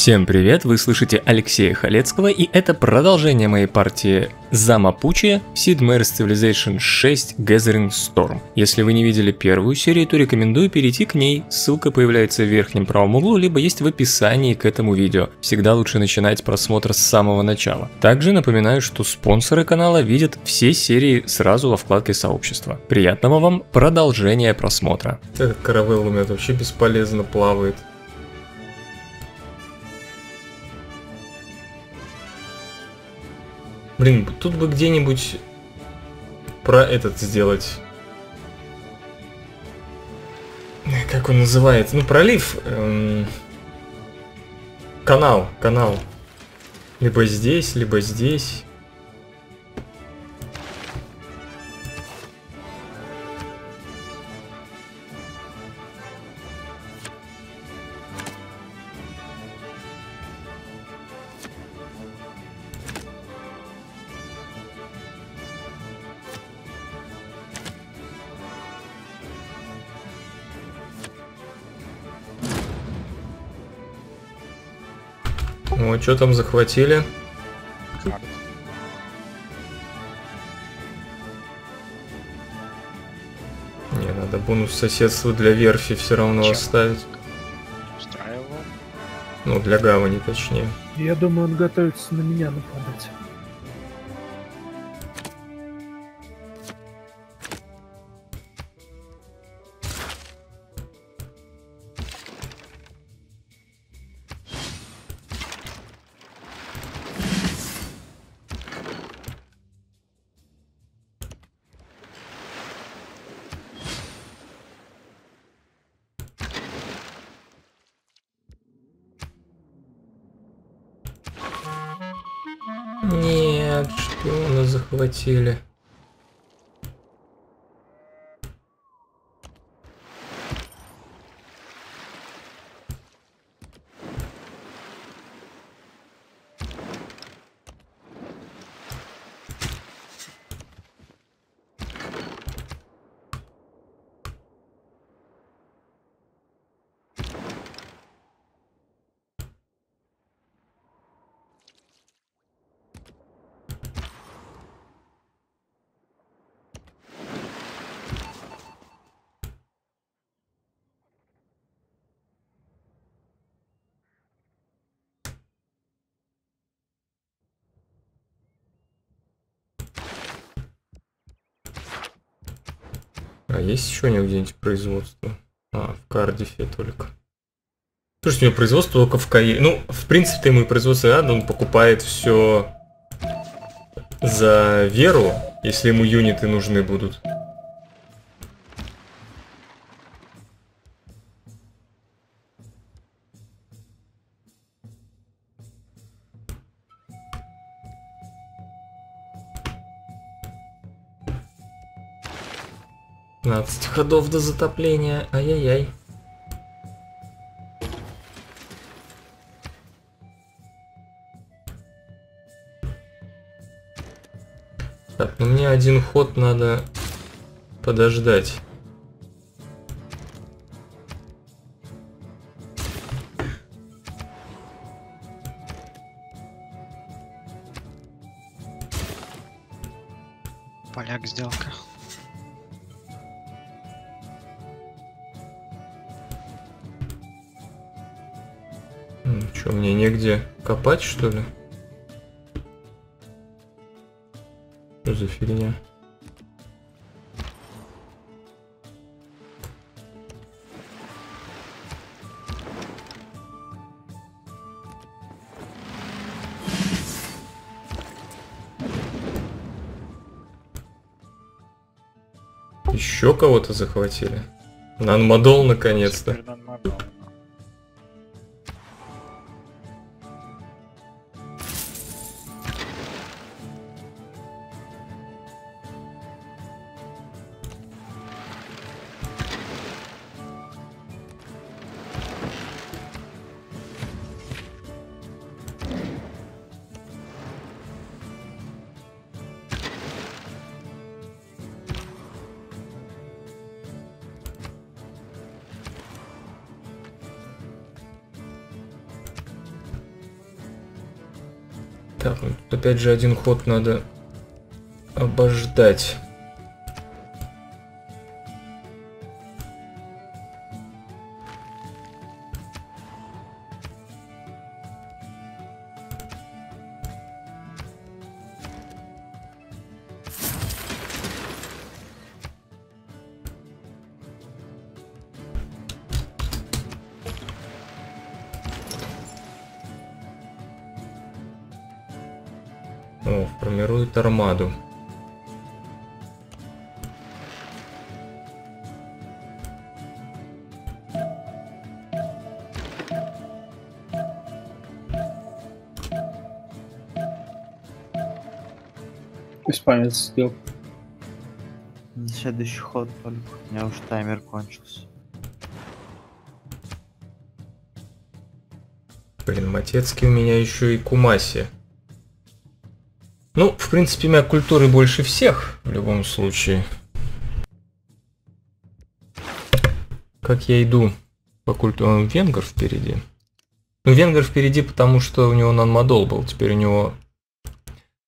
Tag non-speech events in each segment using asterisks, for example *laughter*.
Всем привет, вы слышите Алексея Халецкого, и это продолжение моей партии за Мапучи Sid Meier's Civilization 6 Gathering Storm. Если вы не видели первую серию, то рекомендую перейти к ней, ссылка появляется в верхнем правом углу, либо есть в описании к этому видео. Всегда лучше начинать просмотр с самого начала. Также напоминаю, что спонсоры канала видят все серии сразу во вкладке сообщества. Приятного вам продолжения просмотра. Этот каравелл у меня вообще бесполезно плавает. Блин, тут бы где-нибудь про этот сделать. Как он называется? Ну, пролив. Эм... Канал, канал. Либо здесь, либо здесь. О, что там захватили? Не, надо бонус соседства для верфи все равно Чем? оставить. Устраивал. Ну, для гавани точнее. Я думаю, он готовится на меня нападать. Шпиона захватили. Есть еще у него где-нибудь производство? А, в Кардифе только. Слушайте, у него производство только в Кае. Ну, в принципе, ему и производство надо, он покупает все за веру, если ему юниты нужны будут. Пятнадцать ходов до затопления. Ай-яй-яй. Так, ну мне один ход надо подождать. Копать, что ли? Что за фигня? Еще кого-то захватили? Нанмадол наконец-то. Так, опять же один ход надо обождать. Армаду. Испанец сделал. На следующий ход только. У меня уже таймер кончился. Блин, Матецкий у меня еще и Кумаси. Принципе, меня культуры больше всех, в любом случае. Как я иду по культуре? Венгер впереди. Ну, венгер впереди, потому что у него нанмадол был. Теперь у него...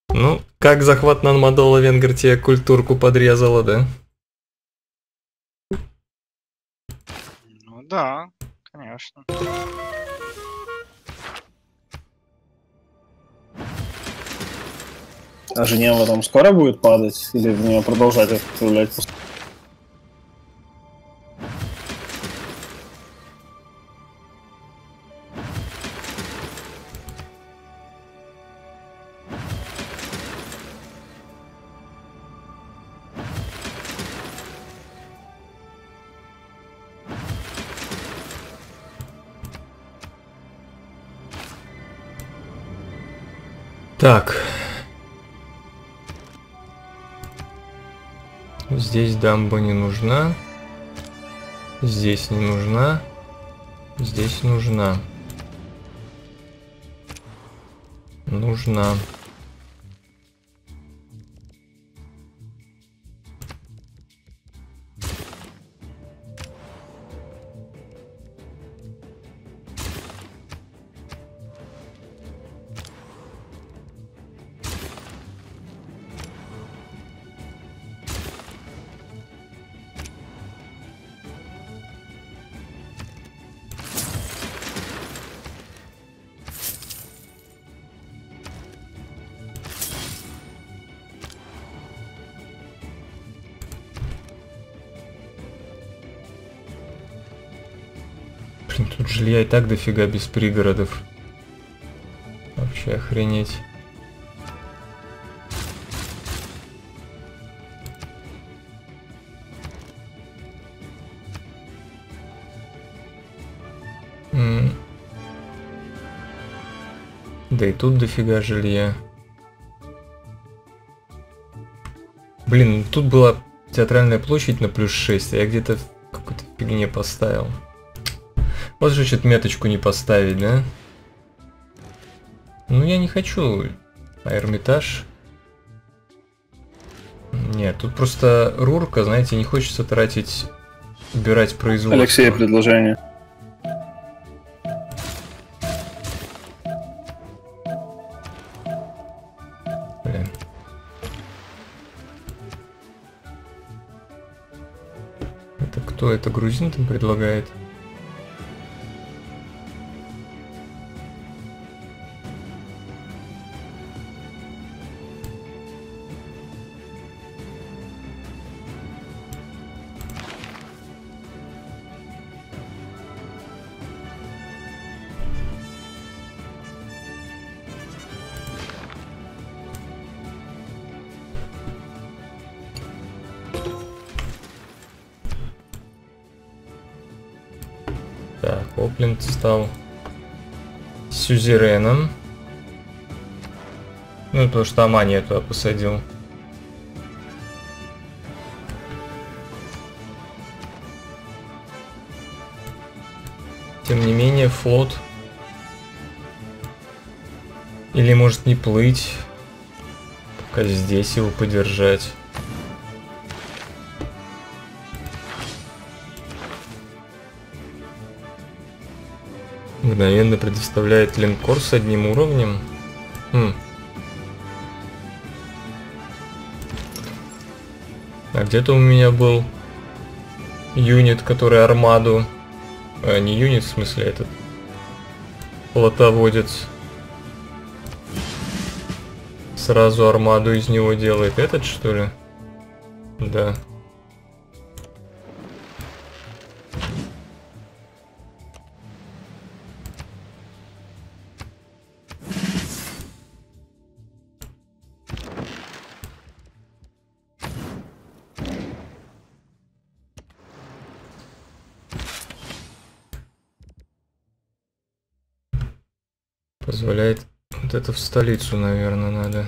Ну, как захват нанмадола венгер тебе культурку подрезала, да? Ну да, конечно. А Женева там скоро будет падать? Или в нее продолжать отправлять? Так. Здесь дамба не нужна. Здесь не нужна. Здесь нужна. Нужна. Так дофига без пригородов. Вообще охренеть. Да и тут дофига жилья. Блин, тут была театральная площадь на плюс 6, а я где-то в какой-то фигне поставил. Вот же что-то меточку не поставить, да? Ну, я не хочу. А Эрмитаж? Нет, тут просто Рурка, знаете, не хочется тратить, убирать производство. Алексей, предложение. Блин. Это кто? Это грузин там предлагает? Стал сюзереном. Ну, то что Амания туда посадил. Тем не менее, флот... Или может не плыть, пока здесь его подержать. Мгновенно предоставляет линкор с одним уровнем. Хм. А где-то у меня был юнит, который армаду... А, не юнит, в смысле, этот... Плотоводец. Сразу армаду из него делает этот, что ли? Да. Это в столицу, наверное, надо.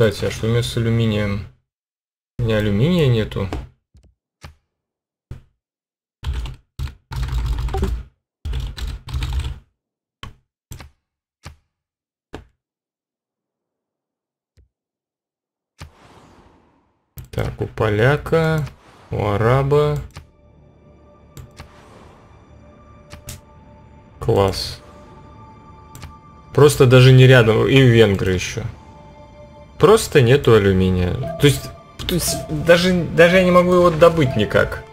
Кстати, а что у меня с алюминием? У меня алюминия нету. Так, у поляка, у араба. Класс. Просто даже не рядом, и венгры еще. Просто нету алюминия. То есть, то есть даже, даже я не могу его добыть никак.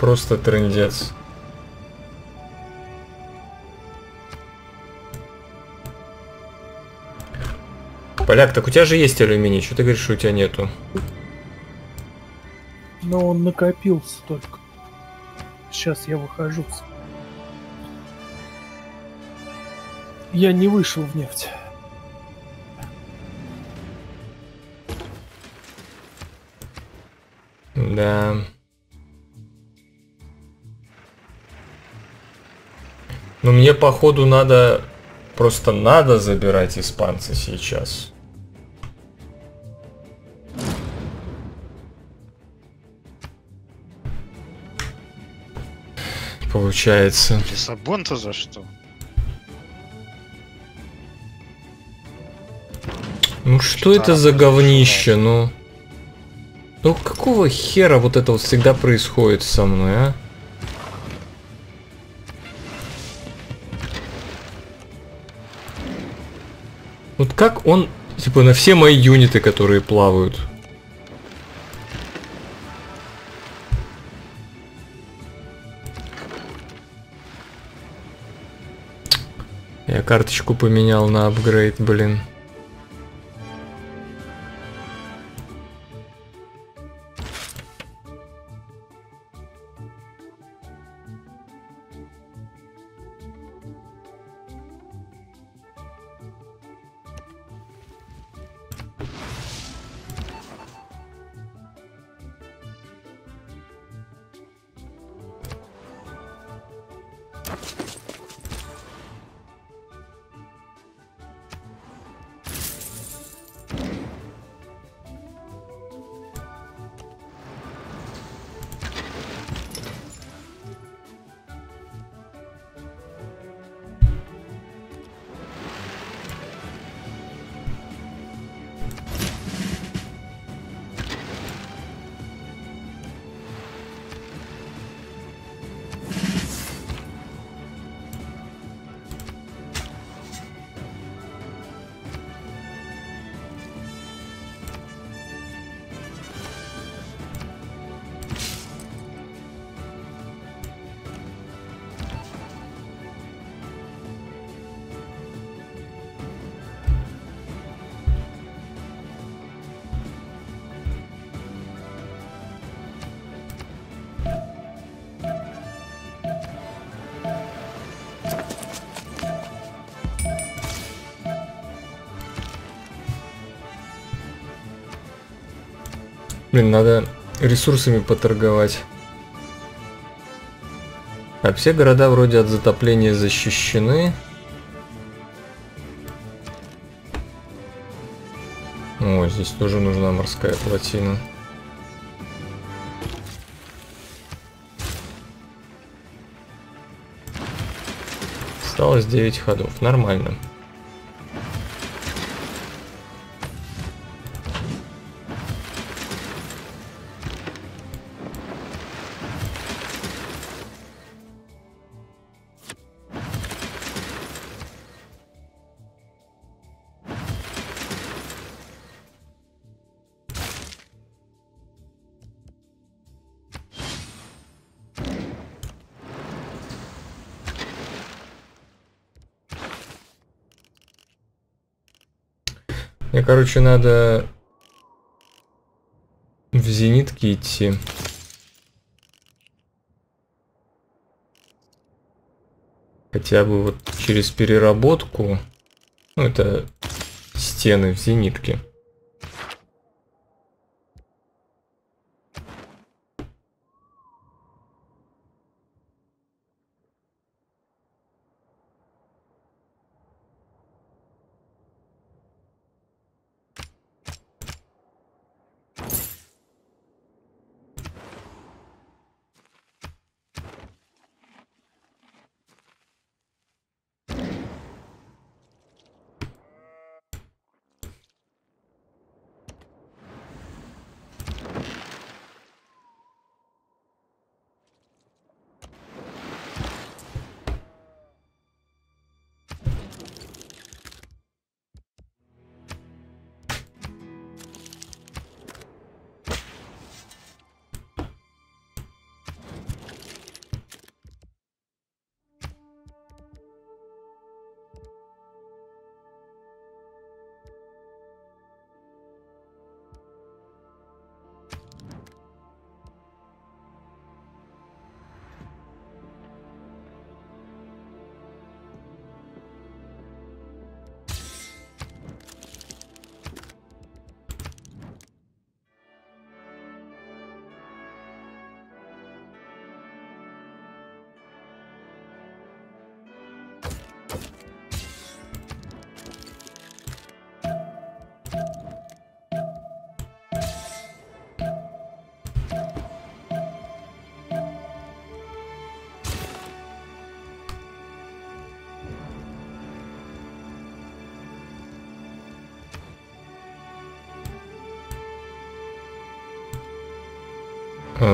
Просто трендец. Поляк, так у тебя же есть алюминий, что ты говоришь, что у тебя нету? Но он накопился только. Сейчас я выхожу. Я не вышел в нефть. Да. Но мне походу надо... Просто надо забирать испанца сейчас. Получается. Лиссабон-то за что? Ну что это за говнище, ну? Ну какого хера вот это вот всегда происходит со мной, а? Вот как он, типа, на все мои юниты, которые плавают. Я карточку поменял на апгрейд, блин. Блин, надо ресурсами поторговать. Так, все города вроде от затопления защищены. О, здесь тоже нужна морская плотина. Осталось 9 ходов, нормально. Мне, короче, надо в зенитки идти. Хотя бы вот через переработку. Ну, это стены в зенитке.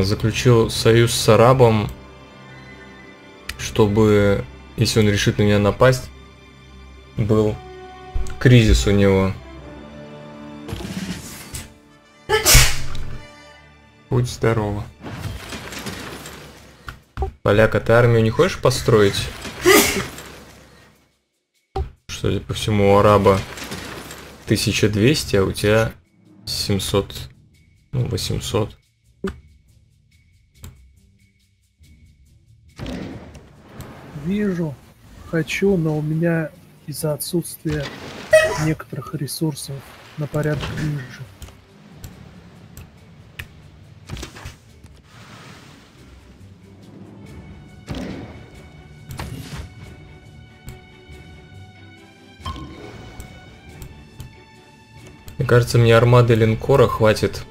Заключил союз с арабом, чтобы, если он решит на меня напасть, был кризис у него. Будь здорово. Поляка, ты армию не хочешь построить? Судя по всему, у араба 1200, а у тебя 700, ну, 800. Вижу, хочу, но у меня из-за отсутствия некоторых ресурсов на порядок ниже. Мне кажется, мне армады линкора хватит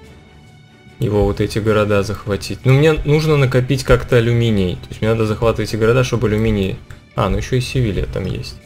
его вот эти города захватить. Но мне нужно накопить как-то алюминий. То есть мне надо захватывать эти города, чтобы алюминий... А, ну еще и Севилья там есть.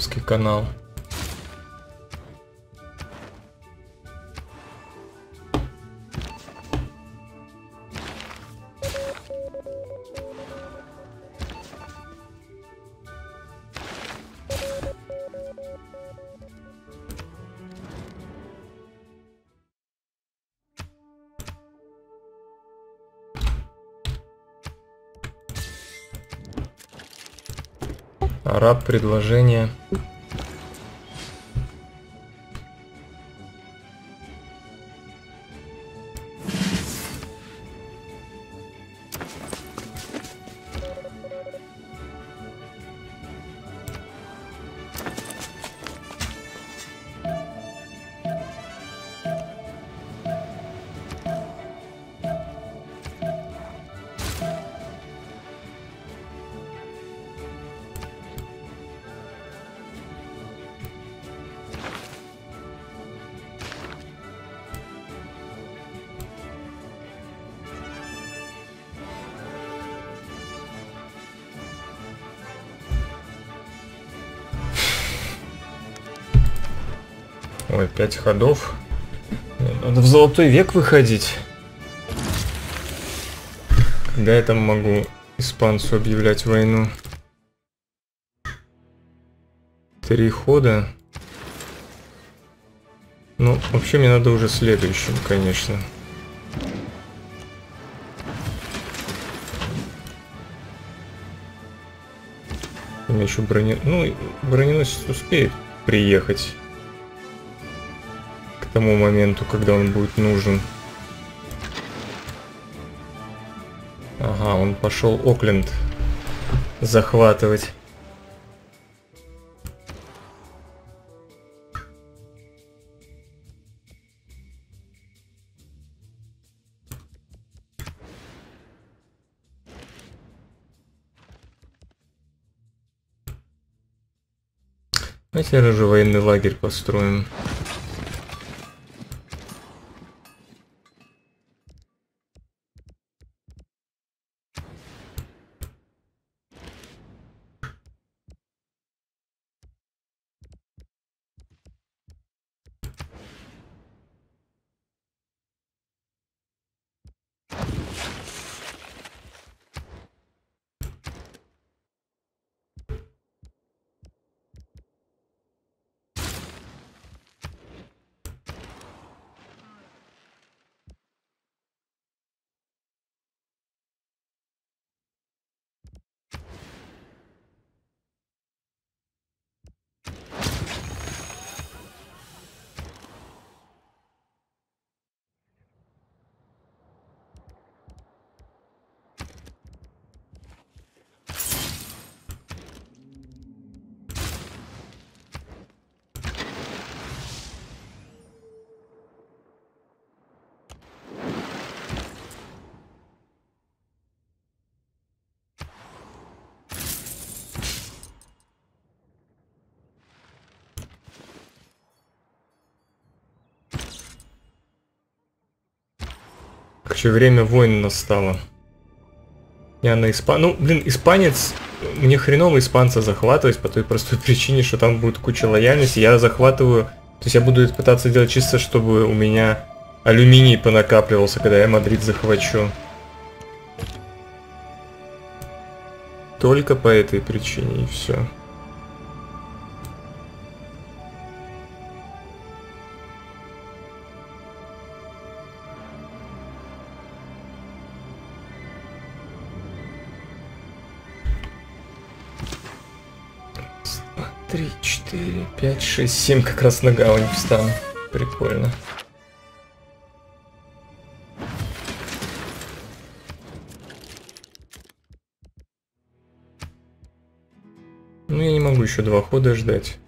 Панамский канал? Араб предложение. Ой, пять ходов. Надо в золотой век выходить. Когда я там могу испанцу объявлять войну? Три хода. Ну, вообще мне надо уже следующим, конечно. У меня еще броне... Ну, броненосец успеет приехать тому моменту, когда он будет нужен. Ага, он пошел Окленд захватывать. Давайте даже военный лагерь построим. Короче, время войн настало. Я на испан... Ну, блин, испанец... Мне хреново испанца захватывать по той простой *laughs* причине, что там будет куча лояльности. Я захватываю... То есть я буду это пытаться делать чисто, чтобы у меня алюминий понакапливался, когда я Мадрид захвачу. Только по этой причине и все. 5, 6, 7 как раз на гавань встану. Прикольно. Ну я не могу еще два хода ждать.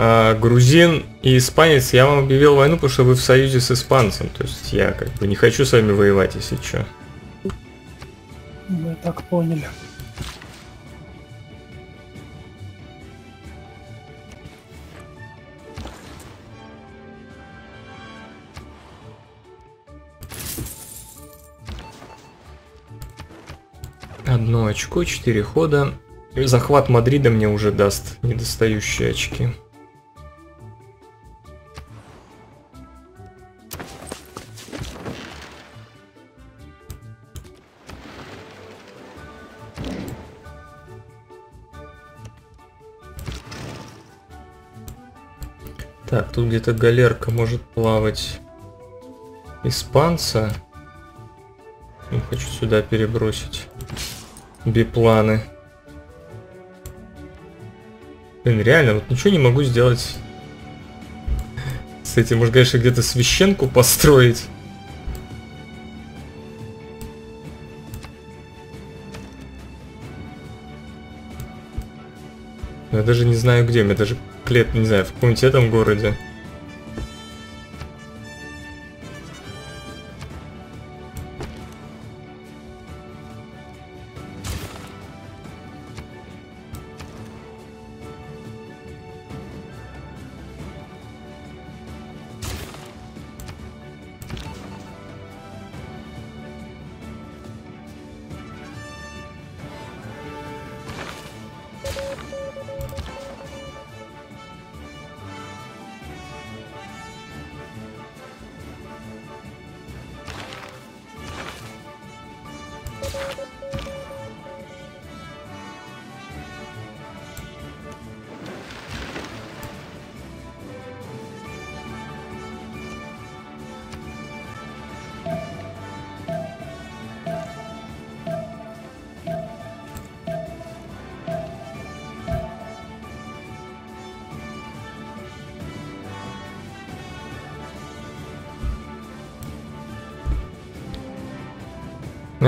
А, грузин и испанец, я вам объявил войну, потому что вы в союзе с испанцем. То есть я как бы не хочу с вами воевать, если что. Мы так поняли. Одно очко, четыре хода. Захват Мадрида мне уже даст недостающие очки. Тут где-то галерка может плавать испанца. Ну, хочу сюда перебросить бипланы. Блин, реально, вот ничего не могу сделать с этим. Может, конечно, где-то священку построить. Я даже не знаю где, мне даже клет, не знаю, в каком-нибудь этом городе.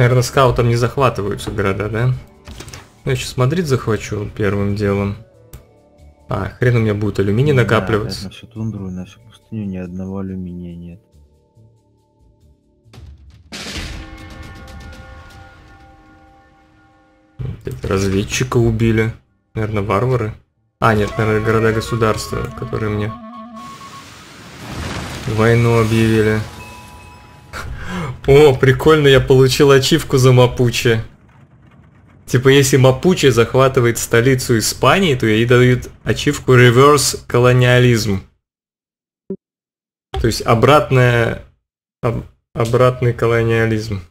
Наверное, скаутом не захватываются города, да? Ну, я сейчас Мадрид захвачу первым делом. А, хрен у меня будет алюминий Да, накапливаться. опять на всю тундру и на всю пустыню ни одного алюминия нет. Разведчика убили. Наверное, варвары. А, нет, наверное, города-государства, которые мне войну объявили. О, прикольно, я получил ачивку за Мапуче. Типа, если Мапуче захватывает столицу Испании, то ей дают ачивку Reverse колониализм. То есть обратная... об- обратный колониализм.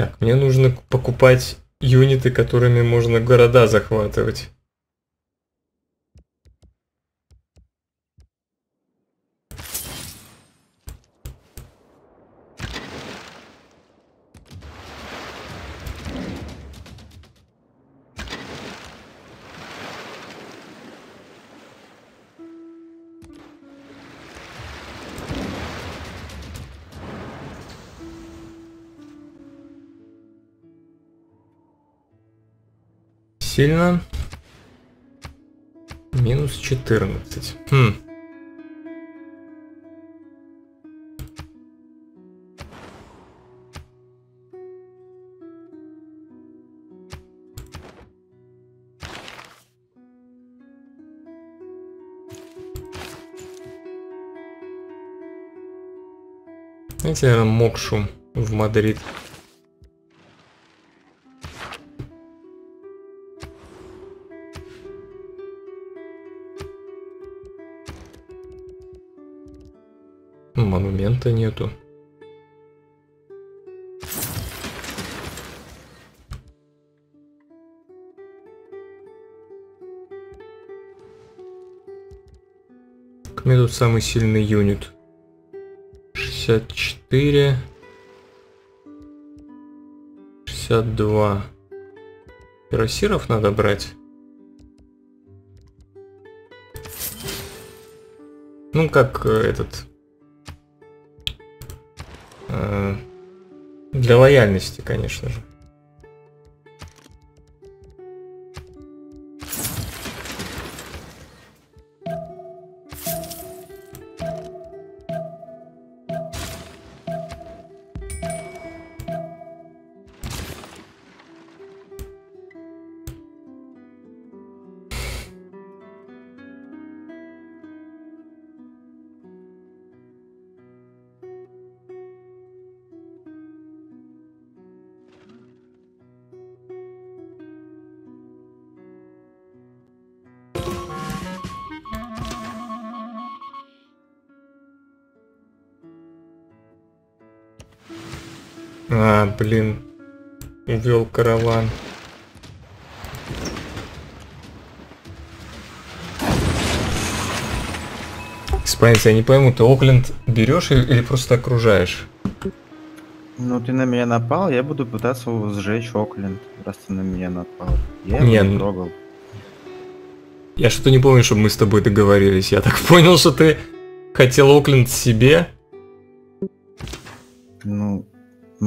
Так, мне нужно покупать юниты, которыми можно города захватывать. Сильно. Минус 14. Хм. Знаете, Мокшу в Мадрид. Монумента нету. Как мне тут самый сильный юнит? 64. 62. Пиросиров надо брать. Ну, как э, этот... э, Для лояльности, конечно же. Увел караван. Испанец, я не пойму, ты Окленд берешь или просто окружаешь? Ну, ты на меня напал, я буду пытаться сжечь Окленд, раз ты на меня напал. Я его Не, не ну- трогал. Я что-то не помню, чтобы мы с тобой договорились. Я так *laughs* понял, что ты хотел Окленд себе.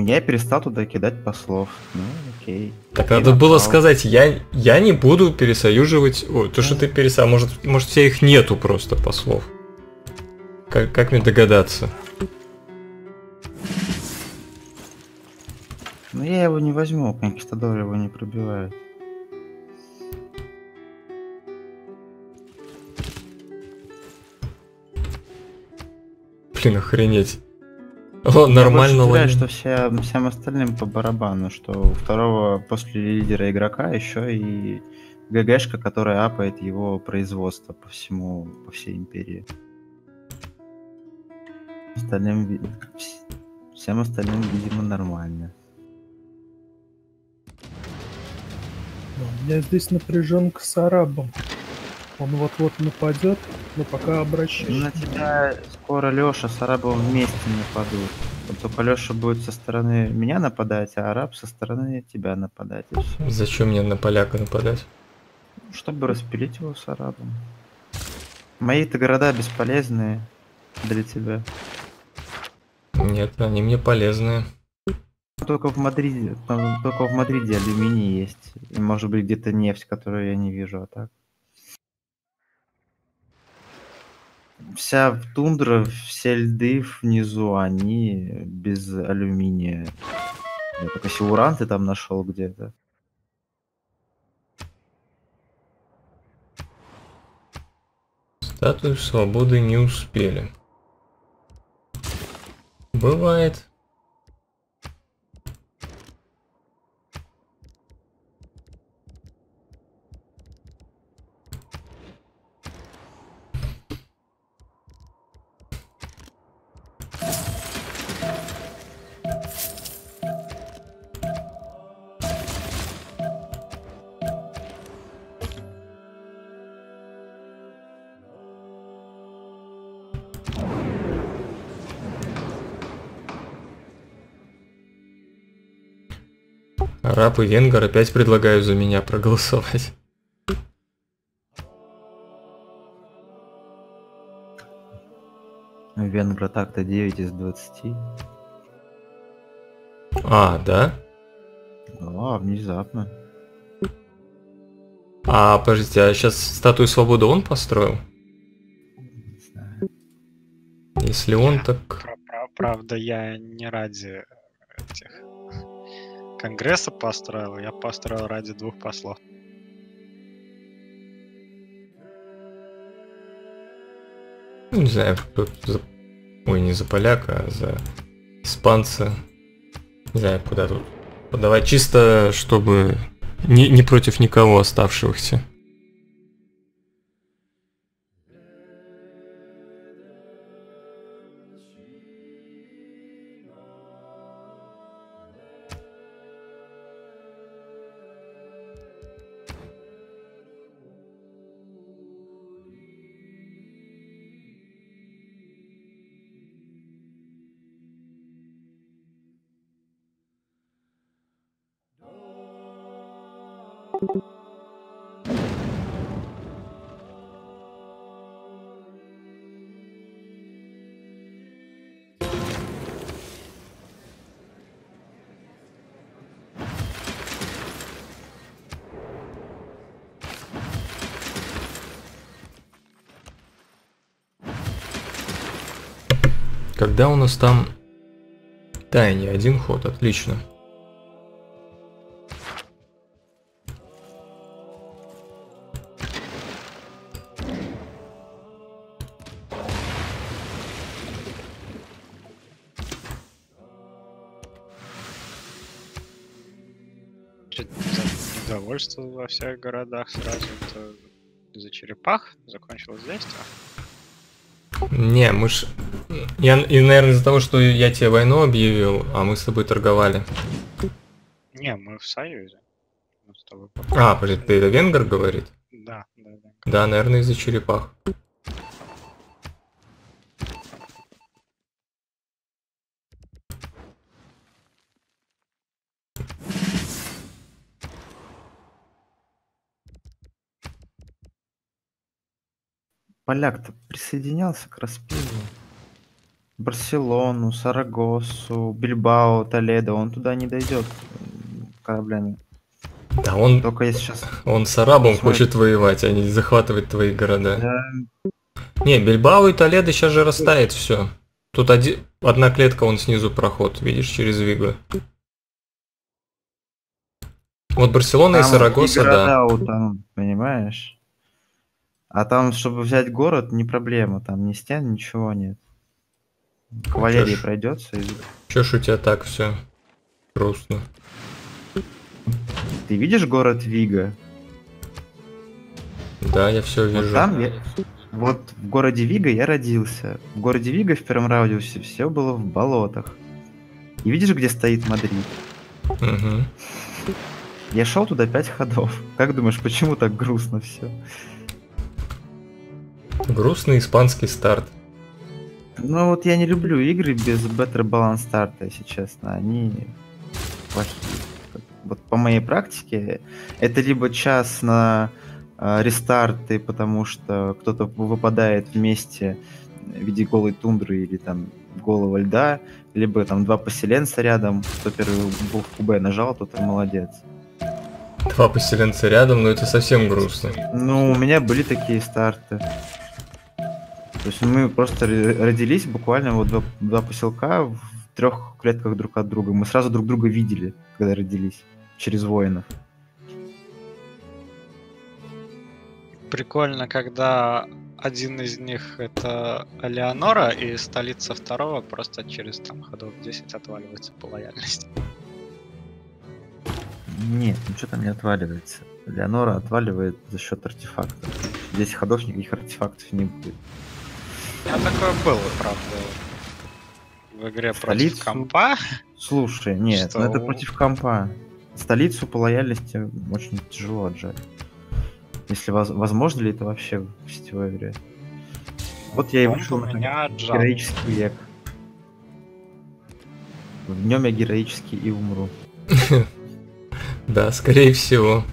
Я перестал туда кидать послов. Ну, окей. Так надо было напал. сказать, я, я не буду пересоюживать... Ой, то, что ты пересал, может, может, вся их нету просто послов. Как, как мне догадаться? Ну, я его не возьму, конкистадор его не пробивает. Блин, охренеть. О, нормально Я что вся, всем остальным по барабану, что у второго после лидера игрока еще и ГГшка, которая апает его производство по всему, по всей империи. Остальным, всем остальным, видимо, нормально. У меня здесь напряженка с арабом. Он вот-вот нападет, но пока обращаюсь. На тебя скоро Леша с арабом вместе нападут. Вот Только Леша будет со стороны меня нападать, а араб со стороны тебя нападать. Зачем мне на поляка нападать? Чтобы распилить его с арабом. Мои-то города бесполезные для тебя. Нет, они мне полезные. Только в Мадриде, там только в Мадриде алюминий есть. И может быть где-то нефть, которую я не вижу, а так. Вся тундра, все льды внизу, они без алюминия. Я только сиуран ты там нашел где-то. Статую свободы не успели. Бывает. Араб и Венгер опять предлагаю за меня проголосовать. Венгра так-то 9 из 20. А, да? А, внезапно. А, подождите, а сейчас статую свободы он построил? Не знаю. Если он, так... Пра- пра- Правда, я не ради этих Конгресса построил, я построил ради двух послов. Ну, не знаю, за... Ой, не за поляка, а за испанца. Не знаю, куда тут подавать. Чисто, чтобы не, не против никого оставшихся. Когда у нас там... Тайне один ход, отлично. За недовольство во всех городах сразу? Это из-за черепах закончилось действие? Не, мы ж... Я, и, наверное, из-за того, что я тебе войну объявил, а мы с тобой торговали. Не, мы в союзе. Мы с тобой А, подожди, ты это венгер говорит? Да, да, да. Да, наверное, из-за черепах. Поляк-то присоединялся к распилу. Барселону, Сарагосу, Бильбао, Толедо. Он туда не дойдет кораблями. Да он, Только если сейчас... он с арабом Смотри. хочет воевать, а не захватывать твои города. Да, Не, Бильбао и Толедо сейчас же растает все. Тут оди- одна клетка, он снизу проход, видишь, через Вигу. Вот Барселона и там Сарагоса, и да. города утонут, понимаешь? А там, чтобы взять город, не проблема. Там ни стен, ничего нет. Кавалерия ж. пройдется. И... Ж у тебя так все грустно? Ты видишь город Вига? Да, я все Вот вижу. там я... Вот в городе Вига я родился. В городе Вига в первом радиусе все было в болотах. И видишь, где стоит Мадрид? Мгм. Я шел туда пять ходов. Как думаешь, почему так грустно все? Грустный испанский старт. Ну вот я не люблю игры без Better Balance старта, если честно. Они плохие. Вот по моей практике это либо час на э, рестарты, потому что кто-то выпадает вместе в виде голой тундры или там голого льда, либо там два поселенца рядом, кто первый букву Б нажал, тот и молодец. Два поселенца рядом, но это совсем грустно. Ну, у меня были такие старты. То есть мы просто родились буквально вот два, два поселка в трех клетках друг от друга. Мы сразу друг друга видели, когда родились, через воинов. Прикольно, когда один из них это Алеонора, и столица второго просто через там ходов 10 отваливается по лояльности. Нет, ничего там не отваливается. Леонора отваливает за счет артефактов. Здесь ходов никаких артефактов не будет. У меня такое было, правда, в игре против Столицу? компа. Слушай, нет, Что? ну это против компа. Столицу по лояльности очень тяжело отжать. Если воз- возможно ли это вообще в сетевой игре? Вот я и вышел на героический век. В нем я героически и умру. *laughs* Да, скорее всего.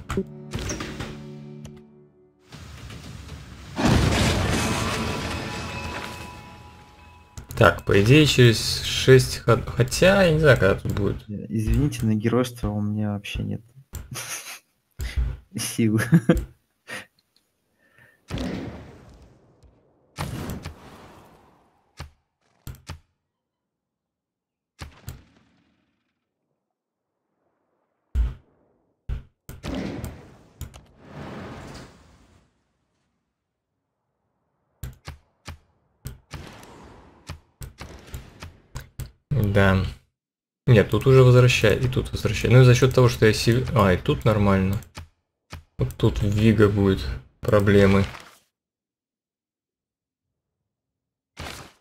Так, по идее, через 6 ход... Хотя, я не знаю, когда тут будет. Извините, на геройство у меня вообще нет *laughs* сил. Да. Нет, тут уже возвращает, и тут возвращает. Ну и за счет того, что я сев... А, и тут нормально. Вот тут Вига будет проблемы.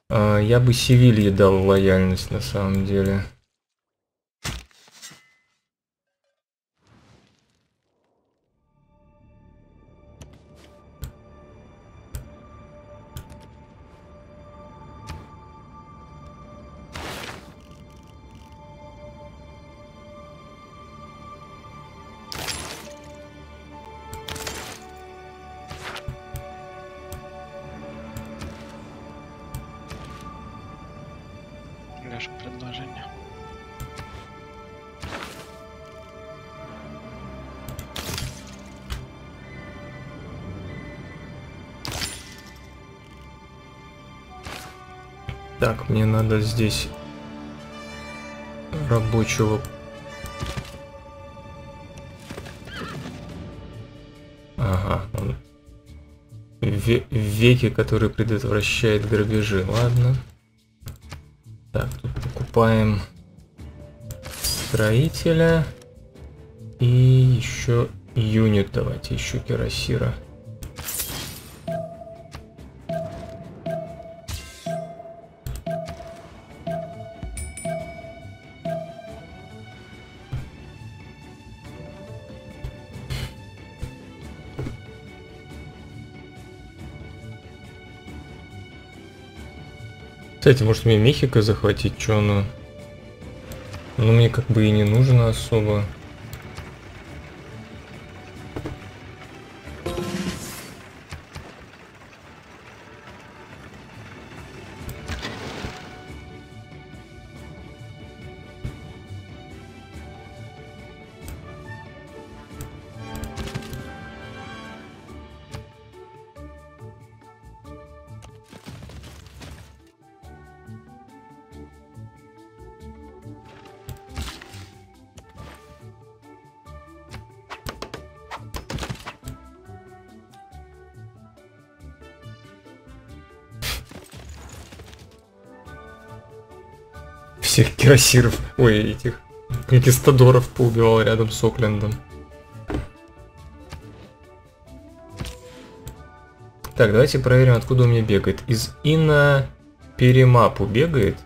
А, я бы Севилье дал лояльность на самом деле. Леша, предложение. Так, мне надо здесь рабочего. Ага, ве- веки, который предотвращает грабежи. Ладно. Покупаем строителя и еще юнит. Давайте еще кирасира. Кстати, может мне Мехико захватить, что оно? Ну, мне как бы и не нужно особо. Всех кирасиров, ой, этих конкистадоров поубивал рядом с Оклендом. Так, давайте проверим, откуда у меня бегает. Из Ина перемапу бегает?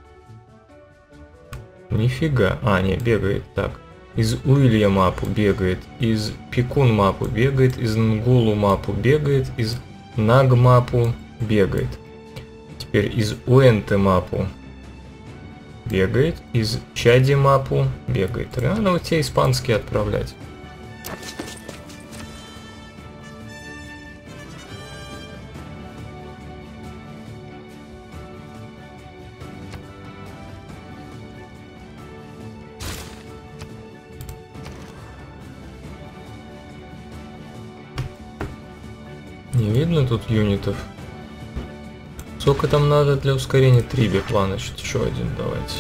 Нифига. А, не, бегает. Так. Из Уилья мапу бегает. Из Пикун мапу бегает. Из Нгулу мапу бегает. Из Наг мапу бегает. Теперь из Уэнте мапу бегает. Из Чади мапу бегает. Надо вот те испанские отправлять. Не видно тут юнитов. Сколько там надо для ускорения? Три бекла, значит, еще один давайте.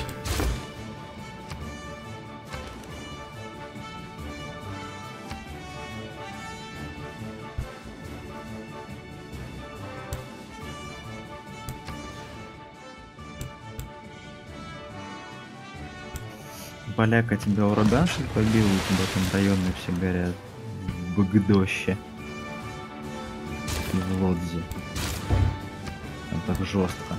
Поляка тебя ли побил, у тебя там районы все горят. Богдоще. В Лодзе. Так жестко.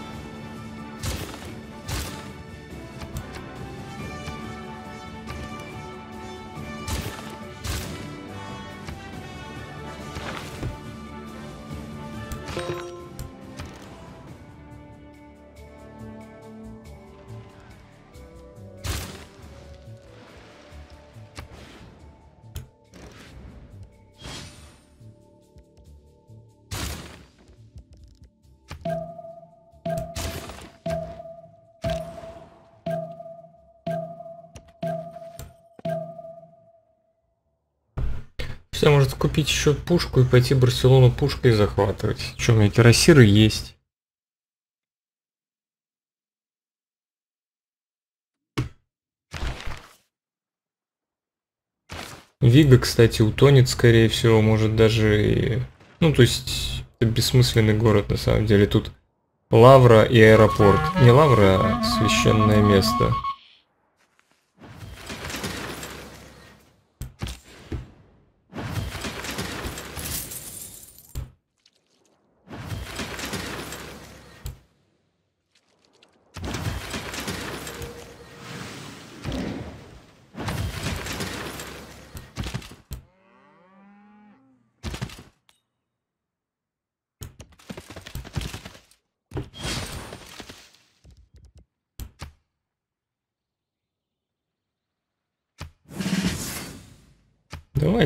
Все, может купить еще пушку и пойти Барселону пушкой захватывать. Че, у меня кирасиры есть. Вига, кстати, утонет, скорее всего, может даже и... Ну, то есть, это бессмысленный город, на самом деле. Тут лавра и аэропорт. Не лавра, а священное место.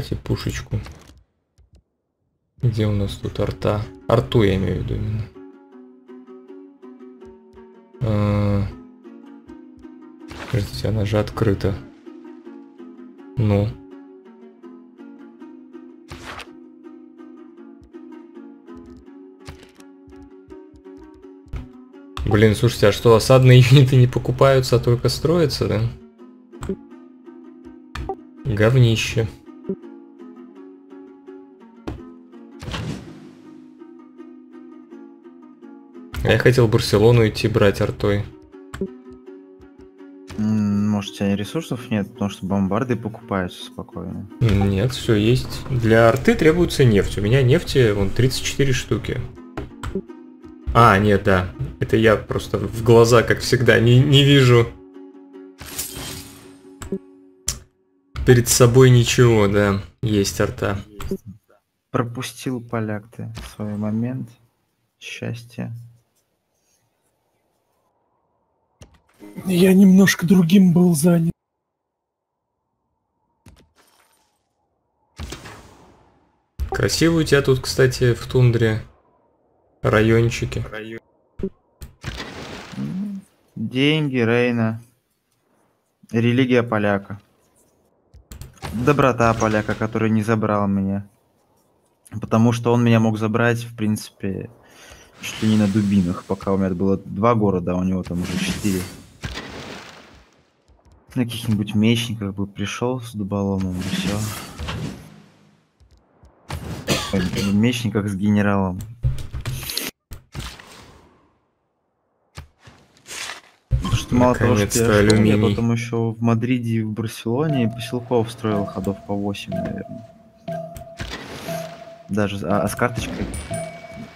Давайте пушечку. Где у нас тут арта? Арту я имею в виду именно. А... Она же открыта. Ну. Блин, слушайте, а что, осадные *laughs* юниты не покупаются, а только строятся, да? Говнище. А Я хотел Барселону идти брать артой. Может, у тебя ресурсов нет, потому что бомбарды покупаются спокойно. Нет, все есть. Для арты требуется нефть. У меня нефти вон 34 штуки. А, нет, да. Это я просто в глаза, как всегда, не, не вижу. Перед собой ничего, да. Есть арта. Пропустил поляк ты свой момент. Счастье. Я немножко другим был занят. Красивый у тебя тут, кстати, в тундре райончики. Деньги, Рейна. Религия поляка. Доброта поляка, который не забрал меня. Потому что он меня мог забрать, в принципе, чуть ли не на дубинах, пока у меня было два города, а у него там уже четыре. На каких-нибудь мечниках бы пришел с дуболомом, и все. В мечниках с генералом. Потому что мало того, что я, шел, я потом еще в Мадриде и в Барселоне поселков строил ходов по 8, наверное. Даже, а, а с карточкой...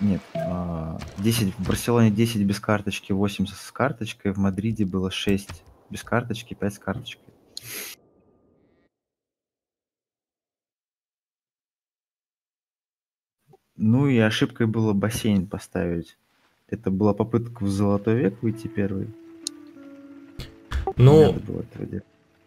Нет, а, 10, в Барселоне 10 без карточки, 8 с с карточкой, в Мадриде было 6 без карточки, 5 с карточкой. Ну и ошибкой было бассейн поставить. Это была попытка в золотой век выйти первый. Ну.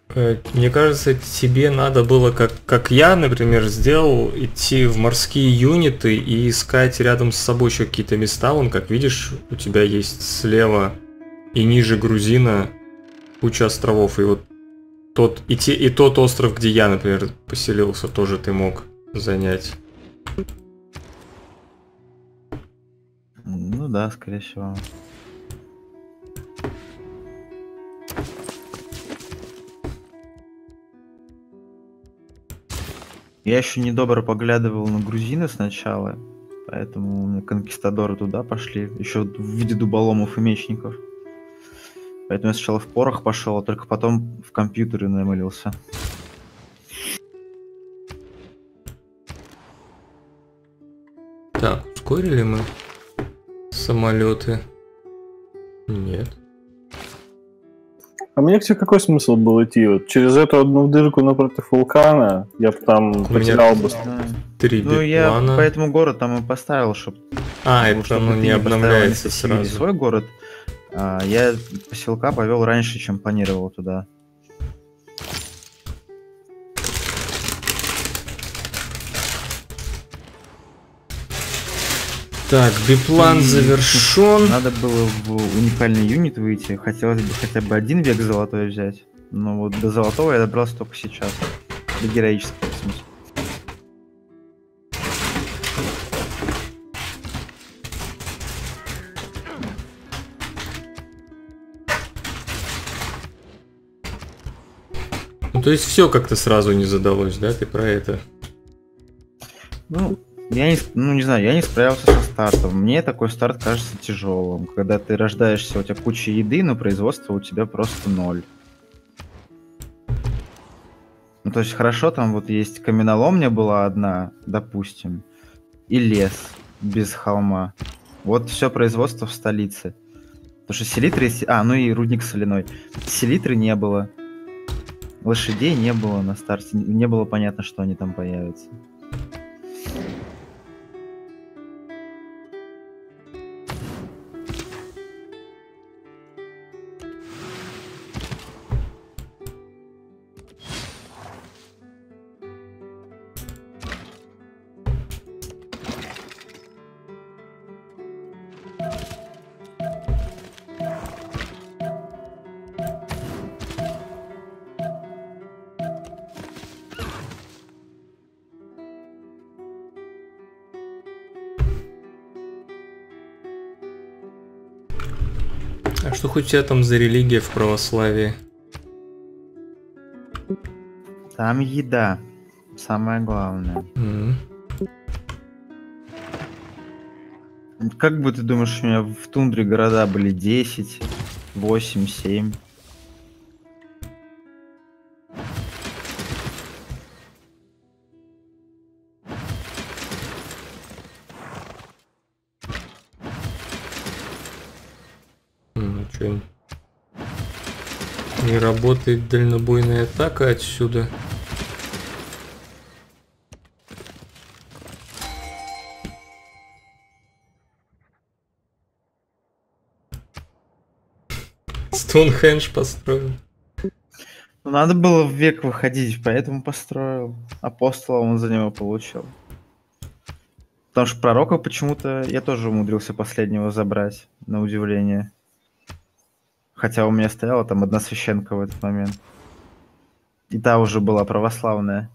Э, Мне кажется, тебе надо было, как, как я, например, сделал, идти в морские юниты и искать рядом с собой еще какие-то места. Вон, как видишь, у тебя есть слева и ниже грузина куча островов. И вот тот, и, те, и тот остров, где я, например, поселился, тоже ты мог занять. Ну да, скорее всего. Я еще недобро поглядывал на грузины сначала, поэтому конкистадоры туда пошли, еще в виде дуболомов и мечников. Поэтому я сначала в порох пошел, а только потом в компьютеры намылился. Так, ускорили мы самолеты? Нет. А мне, кстати, какой смысл был идти? Вот через эту одну дырку напротив вулкана я бы там потерял бы. Три Ну я поэтому город там и поставил, чтобы А, Потому это ты не обновляется сразу. свой город. А, я поселка повел раньше, чем планировал туда. Так, биплан И- завершен. Надо было в уникальный юнит выйти. Хотелось бы хотя бы один век золотой взять. Но вот до золотого я добрался только сейчас. До героического, то есть все как-то сразу не задалось, да? Ты про это. Ну, я не, ну, не знаю, я не справился со стартом. Мне такой старт кажется тяжелым. Когда ты рождаешься, у тебя куча еды, но производство у тебя просто ноль. Ну, то есть хорошо, там вот есть каменоломня была одна, допустим, и лес без холма. Вот все производство в столице. Потому что селитры... А, ну и рудник соляной. Селитры не было. Лошадей не было на старте. Не было понятно, что они там появятся. А что хоть у тебя там за религия в православии? Там еда. Самое главное. М. Как бы ты думаешь, у меня в тундре города были 10, 8, 7? Работает дальнобойная атака отсюда. Стоунхендж построил. Ну, надо было в век выходить, поэтому построил. Апостола он за него получил. Потому что пророка почему-то я тоже умудрился последнего забрать, на удивление. Хотя у меня стояла там одна священка в этот момент. И та уже была православная.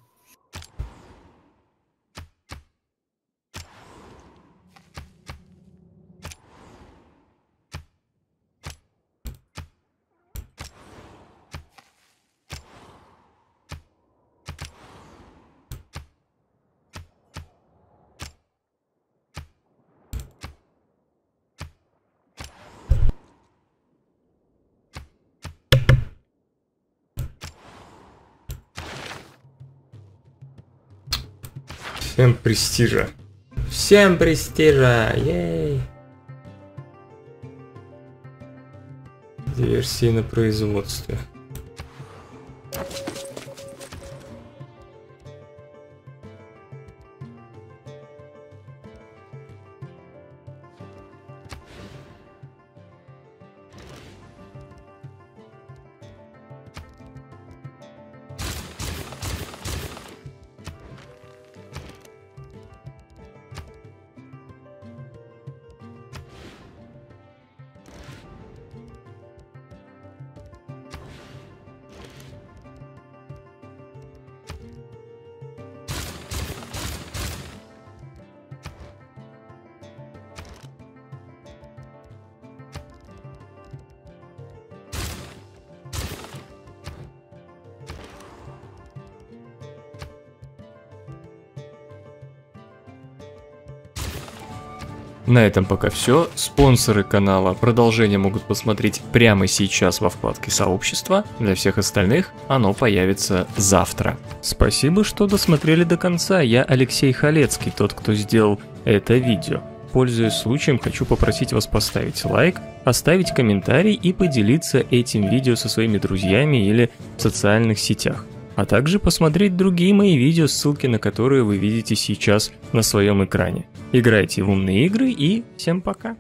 Всем престижа. Всем престижа! Ей! Диверсии на производстве. На этом пока все. Спонсоры канала продолжение могут посмотреть прямо сейчас во вкладке сообщества. Для всех остальных оно появится завтра. Спасибо, что досмотрели до конца. Я Алексей Халецкий, тот, кто сделал это видео. Пользуясь случаем, хочу попросить вас поставить лайк, оставить комментарий и поделиться этим видео со своими друзьями или в социальных сетях а также посмотреть другие мои видео, ссылки на которые вы видите сейчас на своем экране. Играйте в умные игры и всем пока!